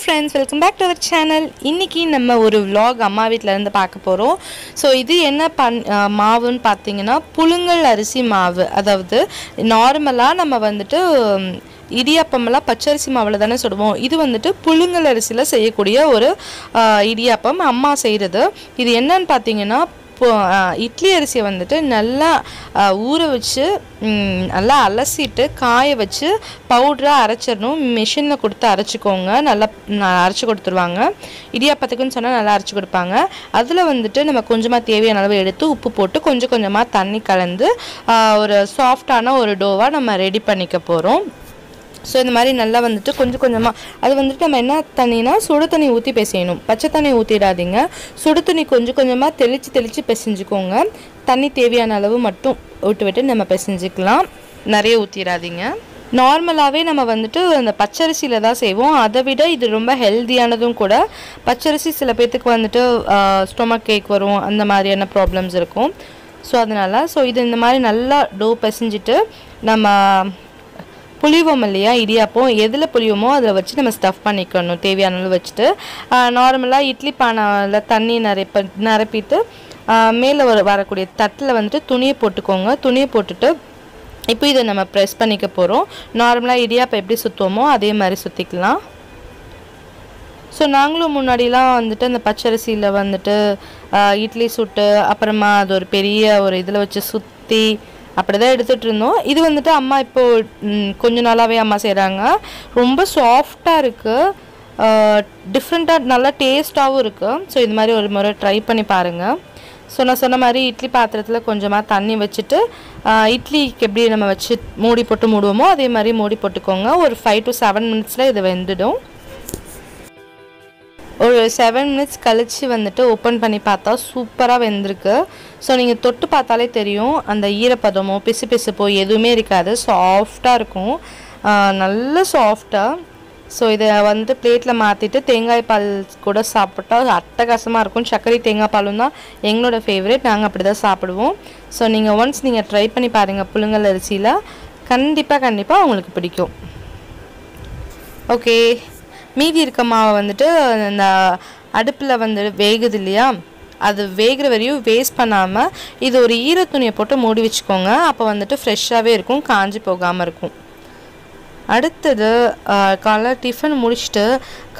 Friends welcome back to our channel இன்றைக்கி நம்ம ஒரு விலாக் அம்மா வீட்டிலேருந்து பார்க்க போகிறோம் ஸோ இது என்ன பண் மாவுன்னு பார்த்தீங்கன்னா புழுங்கல் அரிசி மாவு. அதாவது நார்மலாக நம்ம வந்துட்டு இடியாப்பமெல்லாம் பச்சரிசி மாவில் தானே சுடுவோம். இது வந்துட்டு புழுங்கல் அரிசியில் செய்யக்கூடிய ஒரு இடியாப்பம் அம்மா செய்கிறது இது என்னன்னு பார்த்தீங்கன்னா இப்போ இட்லி அரிசியை வந்துட்டு நல்லா ஊற வச்சு நல்லா அலசிட்டு காய வச்சு பவுடராக அரைச்சிடணும். மிஷினில் கொடுத்து அரைச்சிக்கோங்க. நல்லா அரைச்சி கொடுத்துருவாங்க. இடியாப்பத்துக்குன்னு சொன்னால் நல்லா அரைச்சி கொடுப்பாங்க. அதில் வந்துட்டு நம்ம கொஞ்சமாக தேவையான அளவு எடுத்து உப்பு போட்டு கொஞ்சம் கொஞ்சமாக தண்ணி கலந்து ஒரு சாஃப்டான ஒரு டோவாக நம்ம ரெடி பண்ணிக்க போகிறோம் ஸோ இந்த மாதிரி நல்லா வந்துட்டு கொஞ்சம் கொஞ்சமாக அது வந்துட்டு நம்ம என்ன தண்ணினா சுடு தண்ணி ஊற்றி பிசையணும் பச்சை தண்ணி ஊற்றிடாதீங்க சுடு தண்ணி கொஞ்சம் கொஞ்சமாக தெளித்து தெளித்து பிசைஞ்சுக்கோங்க. தண்ணி தேவையான அளவு மட்டும் விட்டு விட்டு நம்ம பிசைஞ்சுக்கலாம். நிறைய ஊற்றிடாதீங்க நார்மலாகவே நம்ம வந்துட்டு அந்த பச்சரிசியில் தான் செய்வோம். அதை விட இது ரொம்ப ஹெல்தியானதும் கூட. பச்சரிசி சில பேர்த்துக்கு வந்துட்டு ஸ்டொமக் கேக் வரும். அந்த மாதிரியான ப்ராப்ளம்ஸ் இருக்கும். ஸோ அதனால் ஸோ இது இந்த மாதிரி நல்லா டோ பிசைஞ்சிட்டு நம்ம புளிவோம் இல்லையா? இடியாப்பம். எதில் புளிவோமோ அதில் வச்சு நம்ம ஸ்டஃப் பண்ணிக்கணும். தேவையான அளவு வச்சுட்டு நார்மலாக இட்லி பானையில் தண்ணி நிரப்ப நிரப்பிட்டு மேலே வர வரக்கூடிய தட்டில் வந்துட்டு துணியை போட்டுக்கோங்க. துணியை போட்டுட்டு இப்போ இதை நம்ம ப்ரெஸ் பண்ணிக்க போகிறோம் நார்மலாக இடியாப்பம் எப்படி சுற்றுவோமோ அதே மாதிரி சுற்றிக்கலாம் ஸோ நாங்களும் முன்னாடிலாம் வந்துட்டு அந்த பச்சரிசியில் வந்துட்டு இட்லி சுட்டு அப்புறமா அது ஒரு பெரிய ஒரு இதில் வச்சு சுற்றி அப்படி தான் எடுத்துகிட்டு இருந்தோம் இது வந்துட்டு அம்மா இப்போ கொஞ்ச நாளாகவே அம்மா செய்கிறாங்க ரொம்ப சாஃப்டாக இருக்குது டிஃப்ரெண்ட்டாக நல்லா டேஸ்ட்டாகவும் இருக்குது ஸோ இது மாதிரி ஒரு முறை ட்ரை பண்ணி பாருங்கள் ஸோ நான் சொன்ன மாதிரி இட்லி பாத்திரத்தில் கொஞ்சமாக தண்ணி வச்சுட்டு இட்லிக்கு எப்படி நம்ம வச்சு மூடி போட்டு மூடுவோமோ அதே மாதிரி மூடி போட்டுக்கோங்க. ஒரு ஃபைவ் டு செவன் மினிட்ஸில் இது வெந்துடும். ஒரு செவன் மினிட்ஸ் கழித்து வந்துட்டு ஓப்பன் பண்ணி பார்த்தா சூப்பராக வெந்திருக்கு. ஸோ நீங்கள் தொட்டு பார்த்தாலே தெரியும் அந்த ஈரப்பதமோ பிசு பிசுப்போ எதுவுமே இருக்காது. சாஃப்டாக இருக்கும். நல்ல சாஃப்டாக ஸோ இதை வந்து பிளேட்டில் மாற்றிட்டு தேங்காய் பால் கூட சாப்பிட்டா அட்டகாசமாக இருக்கும். சர்க்கரை தேங்காய் பாலும் தான் எங்களோட ஃபேவரேட் நாங்கள் அப்படி தான் சாப்பிடுவோம். ஸோ நீங்கள் ஒன்ஸ் நீங்கள் ட்ரை பண்ணி பாருங்கள் புழுங்கல் அரிசியில். கண்டிப்பாக கண்டிப்பாக உங்களுக்கு பிடிக்கும். ஓகே மீதி இருக்க மாவை வந்துட்டு இந்த அடுப்பில் வந்து வேகுது இல்லையா? அது வேகிற வரையும் வேஸ்ட் பண்ணாமல் இது ஒரு ஈரத்துணியை போட்டு மூடி வச்சுக்கோங்க. அப்போ வந்துட்டு ஃப்ரெஷ்ஷாகவே இருக்கும் காஞ்சி போகாமல் இருக்கும். அடுத்தது காலைல டிஃபன் முடிச்சுட்டு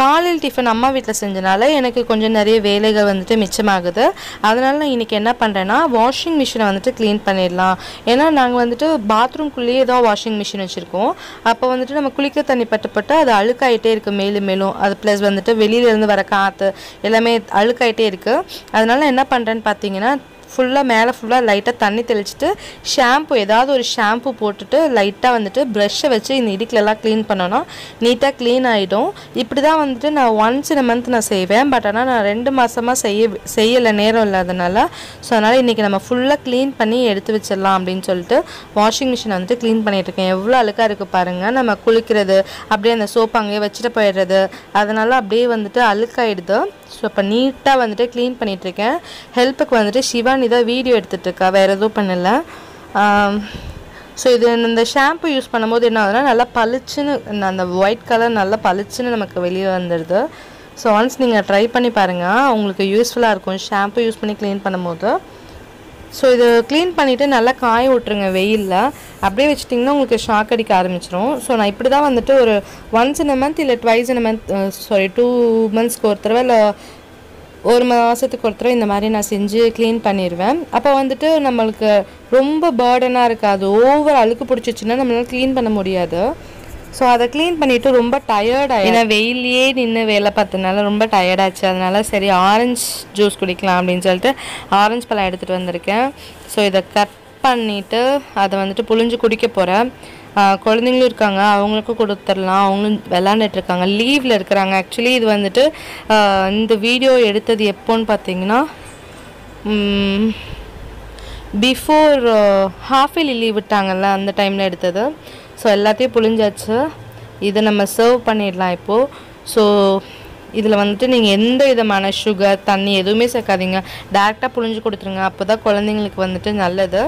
காலையில் டிஃபன் அம்மா வீட்டில் செஞ்சனால எனக்கு கொஞ்சம் நிறைய வேலைகள் வந்துட்டு மிச்சமாகுது. அதனால நான் இன்றைக்கி என்ன பண்ணுறேன்னா வாஷிங் மிஷினை வந்துட்டு க்ளீன் பண்ணிடலாம். ஏன்னா நாங்கள் வந்துட்டு பாத்ரூம்குள்ளேயே தான் வாஷிங் மிஷின் வச்சுருக்கோம். அப்போ வந்துட்டு நம்ம குளிக்க தண்ணி பட்டுப்பட்டு அது அழுக்காயிட்டே இருக்குது மேலும் மேலும். அது ப்ளஸ் வந்துட்டு வெளியிலேருந்து வர காற்று எல்லாமே அழுக்காயிட்டே இருக்குது அதனால என்ன பண்ணுறேன்னு பார்த்தீங்கன்னா ஃபுல்லாக மேலே ஃபுல்லாக லைட்டாக தண்ணி தெளிச்சுட்டு ஷாம்பு ஏதாவது ஒரு ஷாம்பு போட்டுட்டு லைட்டாக வந்துட்டு ப்ரெஷ்ஷை வச்சு இந்த இடுக்கிலலாம் க்ளீன் பண்ணோன்னா நீட்டாக க்ளீன் ஆகிடும் இப்படி தான் வந்துட்டு நான் ஒன்ஸ் இன் மந்த் நான் செய்வேன். பட் ஆனால் நான் ரெண்டு மாதமாக செய்ய செய்யலை. நேரம் இல்லாதனால. ஸோ அதனால் இன்றைக்கி நம்ம ஃபுல்லாக க்ளீன் பண்ணி எடுத்து வச்சிடலாம் அப்படின்னு சொல்லிட்டு வாஷிங் மிஷினை வந்துட்டு க்ளீன் பண்ணிகிட்ருக்கேன் எவ்வளோ அழுக்காக இருக்குது பாருங்கள் நம்ம குளிக்கிறது அப்படியே அந்த சோப்பு அங்கேயே வச்சுட்டு போயிடுறது. அதனால் அப்படியே வந்துட்டு அழுக்காயிடுது. ஸோ இப்போ நீட்டாக வந்துட்டு க்ளீன் பண்ணிகிட்ருக்கேன் ஹெல்ப்புக்கு வந்துட்டு சிவா தான் வீடியோ எடுத்துகிட்டு இருக்கா வேறு எதுவும் பண்ணலை. ஸோ இது இந்த ஷாம்பு யூஸ் பண்ணும்போது என்ன ஆகுதுன்னா நல்லா பளிச்சுன்னு அந்த ஒயிட் கலர் நல்லா பளிச்சுன்னு நமக்கு வெளியே வந்துடுது. ஸோ ஒன்ஸ் நீங்கள் ட்ரை பண்ணி பாருங்கள் உங்களுக்கு யூஸ்ஃபுல்லாக இருக்கும். ஷாம்பு யூஸ் பண்ணி க்ளீன் பண்ணும்போது. ஸோ இது க்ளீன் பண்ணிவிட்டு நல்லா காய விட்ருங்க வெயிலில். அப்படியே வச்சுட்டிங்கன்னா உங்களுக்கு ஷாக் அடிக்க ஆரம்பிச்சிரும். ஸோ நான் இப்படி தான் வந்துட்டு ஒரு ஒன்ஸ் இன் அ மந்த் இல்லை twice in a month sorry two மந்த்ஸ்க்கு ஒரு தடவை இல்லை ஒரு மாதத்துக்கு ஒரு தடவை இந்த மாதிரி நான் செஞ்சு க்ளீன் பண்ணிடுவேன் அப்போ வந்துட்டு நம்மளுக்கு ரொம்ப பேர்டனாக இருக்காது ஓவர் அழுக்கு பிடிச்சிச்சின்னா நம்மளால் க்ளீன் பண்ண முடியாது. ஸோ அதை க்ளீன் பண்ணிவிட்டு ரொம்ப டயர்டாக ஏன்னா வெயிலையே நின்று வேலை பார்த்ததுனால ரொம்ப டயர்டாச்சு அதனால சரி ஆரஞ்சு ஜூஸ் குடிக்கலாம் அப்படின்னு சொல்லிட்டு ஆரஞ்சு பழம் எடுத்துகிட்டு வந்திருக்கேன். ஸோ இதை கட் பண்ணிவிட்டு அதை வந்துட்டு புழிஞ்சு குடிக்க போகிறேன் குழந்தைங்களும் இருக்காங்க அவங்களுக்கும் கொடுத்துடலாம் அவங்களும் விளாண்டுட்டு இருக்காங்க லீவில் இருக்கிறாங்க. ஆக்சுவலி இது வந்துட்டு இந்த வீடியோ எடுத்தது எப்போன்னு பார்த்தீங்கன்னா பிஃபோர் ஹாஃப் இயர்லி லீவ் விட்டாங்கல்ல அந்த டைமில் எடுத்தது. ஸோ எல்லாத்தையும் புழிஞ்சாச்சு. இதை நம்ம சர்வ் பண்ணிடலாம் இப்போது ஸோ இதில் வந்துட்டு நீங்கள் எந்த விதமான சுகர் தண்ணி எதுவுமே சேர்க்காதீங்க. டேரெக்டாக புழிஞ்சு கொடுத்துருங்க. அப்போ தான் குழந்தைங்களுக்கு வந்துட்டு நல்லது.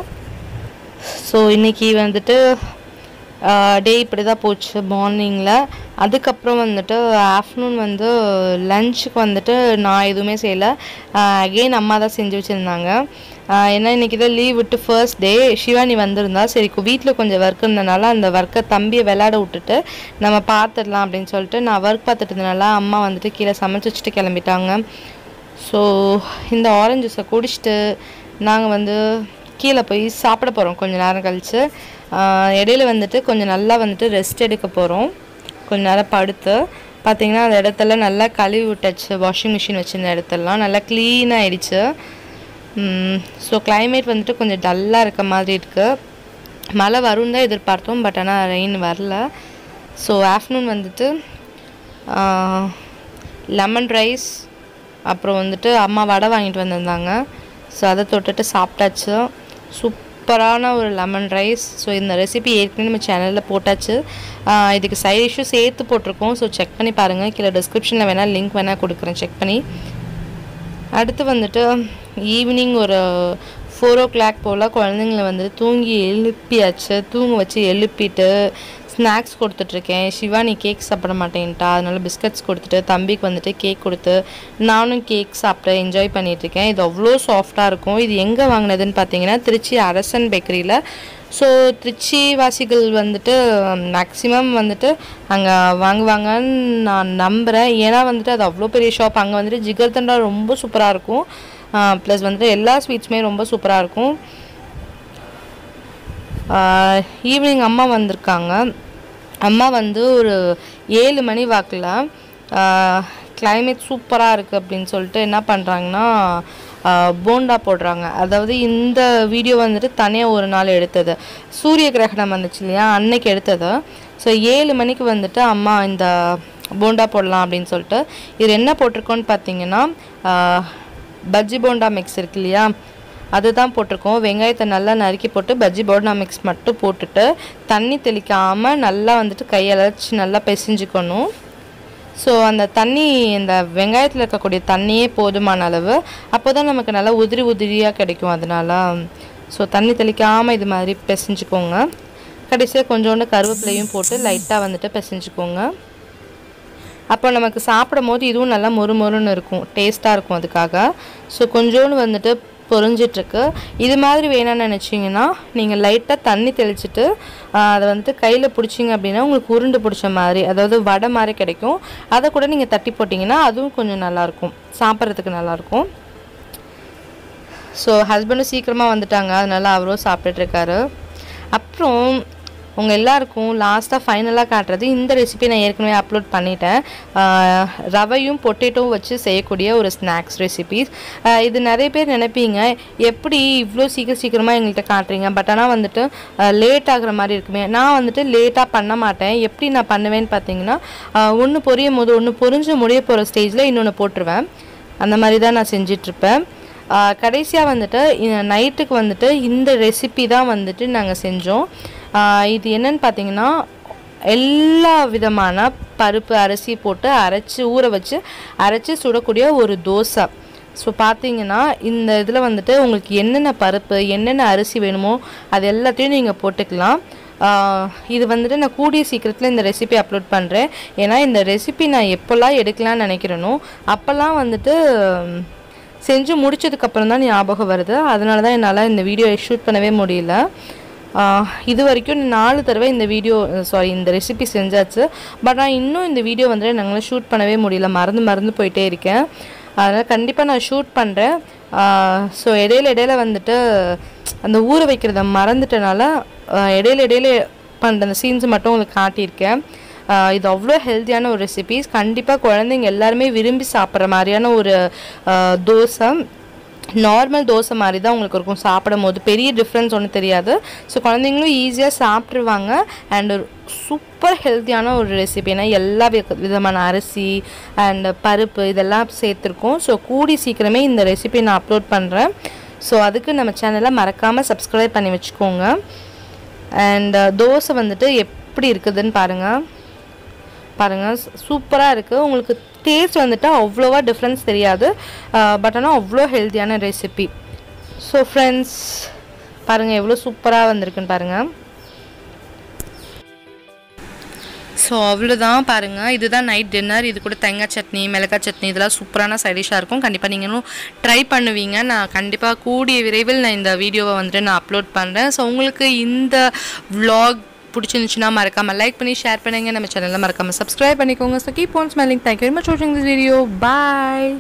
ஸோ இன்றைக்கி வந்துட்டு டே இப்படி தான் போச்சு மார்னிங்கில் அதுக்கப்புறம் வந்துட்டு ஆஃப்டர்நூன் வந்து லஞ்சுக்கு வந்துட்டு நான் எதுவுமே செய்யலை. அகெயின் அம்மா தான் செஞ்சு வச்சுருந்தாங்க. ஏன்னா இன்றைக்கி தான் லீவ் விட்டு ஃபர்ஸ்ட் டே சிவானி வந்திருந்தா சரி வீட்டில் கொஞ்சம் ஒர்க் இருந்தனால அந்த ஒர்க்கை தம்பியை விளையாட விட்டுட்டு நம்ம பார்த்துடலாம் அப்படின்னு சொல்லிட்டு நான் ஒர்க் பார்த்துட்டு இருந்தனால அம்மா வந்துட்டு கீழே சமைச்சு வச்சுட்டு கிளம்பிட்டாங்க. ஸோ இந்த ஆரஞ்சு ஜூஸை குடிச்சிட்டு நாங்கள் வந்து கீழே போய் சாப்பிட போகிறோம் கொஞ்சம் நேரம் கழித்து இடையில வந்துட்டு கொஞ்சம் நல்லா வந்துட்டு ரெஸ்ட் எடுக்க போகிறோம் கொஞ்ச நேரம் படுத்து பார்த்தீங்கன்னா அந்த இடத்துல நல்லா கழுவி விட்டாச்சு வாஷிங் மிஷின் வச்சுருந்த இடத்தெல்லாம். நல்லா க்ளீன் ஆகிடுச்சு ஸோ கிளைமேட் வந்துட்டு கொஞ்சம் டல்லாக இருக்க மாதிரி இருக்குது மழை வரும் தான் எதிர்பார்த்தோம் பட் ஆனால் ரெயின் வரல. ஸோ ஆஃப்டர்நூன் வந்துட்டு லெமன் ரைஸ் அப்புறம் வந்துட்டு அம்மா வடை வாங்கிட்டு வந்திருந்தாங்க. ஸோ அதை தொட்டுட்டு சாப்பிட்டாச்சு. சூப் சூப்பரான ஒரு லெமன் ரைஸ் ஸோ இந்த ரெசிபி ஏற்கனவே நம்ம சேனலில் போட்டாச்சு. இதுக்கு சைட் டிஷ்ஷும் சேர்த்து போட்டிருக்கோம். ஸோ செக் பண்ணி பாருங்கள் கீழே டிஸ்கிரிப்ஷனில் வேணால் லிங்க் வேணால் கொடுக்குறேன். செக் பண்ணி. அடுத்து வந்துட்டு ஈவினிங் ஒரு ஃபோர் ஓ கிளாக் போல் குழந்தைங்கள வந்து தூங்கி எழுப்பியாச்சு. தூங்க வச்சு எழுப்பிட்டு ஸ்நாக்ஸ் கொடுத்துட்ருக்கேன். சிவானி கேக் சாப்பிட மாட்டேன்ட்டா. அதனால பிஸ்கட்ஸ் கொடுத்துட்டு தம்பிக்கு வந்துட்டு கேக் கொடுத்து நானும் கேக் சாப்பிட்டு என்ஜாய் பண்ணிகிட்ருக்கேன் இது அவ்வளோ சாஃப்டாக இருக்கும். இது எங்கே வாங்கினதுன்னு பார்த்தீங்கன்னா திருச்சி அரசன் பேக்கரியில் ஸோ திருச்சி வாசிகள் வந்துட்டு மேக்ஸிமம் வந்துட்டு அங்கே வாங்குவாங்கன்னு நான் நம்புகிறேன் ஏன்னா வந்துட்டு அது அவ்வளோ பெரிய ஷாப் அங்கே வந்துட்டு ஜிகர்தண்டா ரொம்ப சூப்பராக இருக்கும். ப்ளஸ் வந்துட்டு எல்லா ஸ்வீட்ஸுமே ரொம்ப சூப்பராக இருக்கும். ஈவினிங் அம்மா வந்திருக்காங்க. அம்மா வந்து ஒரு ஏழு மணி வாக்கில் கிளைமேட் சூப்பராக இருக்குது அப்படின்னு சொல்லிட்டு என்ன பண்ணுறாங்கன்னா போண்டா போடுறாங்க. அதாவது இந்த வீடியோ வந்துட்டு தனியாக ஒரு நாள் எடுத்தது. சூரிய கிரகணம் வந்துச்சு இல்லையா? அன்னைக்கு எடுத்தது. ஸோ ஏழு மணிக்கு வந்துட்டு அம்மா இந்த போண்டா போடலாம் அப்படின்னு சொல்லிட்டு இது என்ன போட்டிருக்கோன்னு பார்த்தீங்கன்னா பஜ்ஜி போண்டா மிக்ஸ் இருக்கு இல்லையா? அதுதான் போட்டிருக்கோம். வெங்காயத்தை நல்லா நறுக்கி போட்டு பஜ்ஜி போண்டா மிக்ஸ் மட்டும் போட்டுட்டு தண்ணி தெளிக்காமல் நல்லா வந்துட்டு கையலச்சு நல்லா பிசைஞ்சுக்கணும். ஸோ அந்த தண்ணி இந்த வெங்காயத்தில் இருக்கக்கூடிய தண்ணியே போதுமான அளவு. அப்போ தான் நமக்கு நல்லா உதிரி உதிரியாக கிடைக்கும் அதனால. ஸோ தண்ணி தெளிக்காமல் இது மாதிரி பிசைஞ்சுக்கோங்க. கடைசியாக கொஞ்சோண்டு கருவேப்பிலையும் போட்டு லைட்டாக வந்துட்டு பிசைஞ்சுக்கோங்க. அப்போ நமக்கு சாப்பிடும் போது இதுவும் நல்லா மொறு மொறுன்னு இருக்கும் டேஸ்ட்டாக இருக்கும் அதுக்காக. ஸோ கொஞ்சோண்டு வந்துட்டு பொறிஞ்சிட்ருக்கு. இது மாதிரி வேணும்னு நினச்சிங்கன்னா நீங்கள் லைட்டாக தண்ணி தெளிச்சிட்டு அதை வந்துட்டு கையில் பிடிச்சிங்க அப்படின்னா உங்களுக்கு உருண்டு பிடிச்ச மாதிரி அதாவது வடை மாதிரி கிடைக்கும். அதை கூட நீங்கள் தட்டி போட்டிங்கன்னா அதுவும் கொஞ்சம் நல்லாயிருக்கும் சாப்பிட்றதுக்கு நல்லாயிருக்கும் ஸோ ஹஸ்பண்டும் சீக்கிரமாக வந்துட்டாங்க. அதனால அவரும் சாப்பிட்டுட்ருக்காரு அப்புறம் உங்கள் எல்லாருக்கும் லாஸ்ட்டாக ஃபைனலாக காட்டுறது இந்த ரெசிபி நான் ஏற்கனவே அப்லோட் பண்ணிட்டேன். ரவையும் பொட்டேட்டோவும் வச்சு செய்யக்கூடிய ஒரு ஸ்நாக்ஸ் ரெசிபிஸ் இது நிறைய பேர் நினைப்பீங்க எப்படி இவ்வளோ சீக்கிரம் சீக்கிரமாக எங்கள்கிட்ட காட்டுறீங்க? பட் ஆனால் வந்துட்டு லேட் ஆகிற மாதிரி இருக்குமே. நான் வந்துட்டு லேட்டாக பண்ண மாட்டேன். எப்படி நான் பண்ணுவேன்னு பார்த்தீங்கன்னா ஒன்று பொரியும் போது ஒன்று பொரிஞ்சு முடிய போகிற ஸ்டேஜில் இன்னொன்று போட்டுருவேன். அந்த மாதிரி தான் நான் செஞ்சிட்ருப்பேன். கடைசியாக வந்துட்டு நைட்டுக்கு வந்துட்டு இந்த ரெசிபி தான் வந்துட்டு நாங்கள் செஞ்சோம். இது என்னன்னு பார்த்தீங்கன்னா எல்லா விதமான பருப்பு அரிசி போட்டு அரைச்சி ஊற வச்சு அரைச்சி சுடக்கூடிய ஒரு தோசை. ஸோ பார்த்தீங்கன்னா இந்த இதில் வந்துட்டு உங்களுக்கு என்னென்ன பருப்பு என்னென்ன அரிசி வேணுமோ அது எல்லாத்தையும் நீங்கள் போட்டுக்கலாம். இது வந்துட்டு நான் கூடிய சீக்கிரத்தில் இந்த ரெசிபி அப்லோட் பண்ணுறேன் ஏன்னா இந்த ரெசிபி நான் எப்போல்லாம் எடுக்கலாம்னு நினைக்கிறேனோ அப்போல்லாம் வந்துட்டு செஞ்சு முடிச்சதுக்கப்புறம் தான் ஞாபகம் வருது. அதனால தான் என்னால் இந்த வீடியோ ஷூட் பண்ணவே முடியல. இது வரைக்கும் நாலு தடவை இந்த வீடியோ சாரி இந்த ரெசிபி செஞ்சாச்சு. பட் நான் இன்னும் இந்த வீடியோ வந்துட்டு நாங்கள் ஷூட் பண்ணவே முடியல. மறந்து மறந்து போயிட்டே இருக்கேன். அதனால் கண்டிப்பாக நான் ஷூட் பண்ணுறேன் ஸோ இடையில இடையில வந்துட்டு அந்த ஊற வைக்கிறத மறந்துட்டனால இடையில இடையில பண்ணுற அந்த சீன்ஸ் மட்டும் உங்களுக்கு காட்டியிருக்கேன். இது அவ்வளோ ஹெல்த்தியான ஒரு ரெசிபிஸ் கண்டிப்பாக குழந்தைங்க எல்லாருமே விரும்பி சாப்பிட்ற மாதிரியான ஒரு தோசை. நார்மல் தோசை மாதிரி தான் உங்களுக்கு இருக்கும். சாப்பிடும் போது பெரிய டிஃப்ரென்ஸ் ஒன்றும் தெரியாது. ஸோ குழந்தைங்களும் ஈஸியாக சாப்பிட்ருவாங்க அண்ட் சூப்பர் ஹெல்த்தியான ஒரு ரெசிபி ஏன்னா எல்லா விதமான அரிசி அண்ட் பருப்பு இதெல்லாம் சேர்த்துருக்கோம். ஸோ கூடி சீக்கிரமே இந்த ரெசிபி நான் அப்லோட் பண்ணுறேன் ஸோ அதுக்கு நம்ம சேனலை மறக்காமல் சப்ஸ்கிரைப் பண்ணி வச்சுக்கோங்க. அண்ட் தோசை வந்துட்டு எப்படி இருக்குதுன்னு பாருங்கள் பாருங்கள் சூப்பராக இருக்குது உங்களுக்கு டேஸ்ட் வந்துட்டு அவ்வளோவா டிஃப்ரென்ஸ் தெரியாது. பட் ஆனால் அவ்வளோ ஹெல்த்தியான ரெசிபி ஸோ ஃப்ரெண்ட்ஸ் பாருங்கள் எவ்வளோ சூப்பராக வந்திருக்குன்னு பாருங்கள் ஸோ அவ்வளோதான் பாருங்கள் இதுதான் நைட் டின்னர் இது கூட தேங்காய் சட்னி மிளகாய் சட்னி இதெல்லாம் சூப்பரான சைடிஷாக இருக்கும். கண்டிப்பாக நீங்களும் ட்ரை பண்ணுவீங்க. நான் கண்டிப்பாக கூடிய விரைவில் நான் இந்த வீடியோவை வந்துட்டு நான் அப்லோட் பண்ணுறேன் ஸோ உங்களுக்கு இந்த விலாக் பிடிச்சிருந்துச்சுன்னா மறக்காமல் லைக் பண்ணி ஷேர் பண்ணுங்கள் நம்ம சேனலில் மறக்காமல் சப்ஸ்கிரைப் பண்ணிக்கோங்க. So keep on smelling thank you very much வாட்சிங் திஸ் வீடியோ பாய்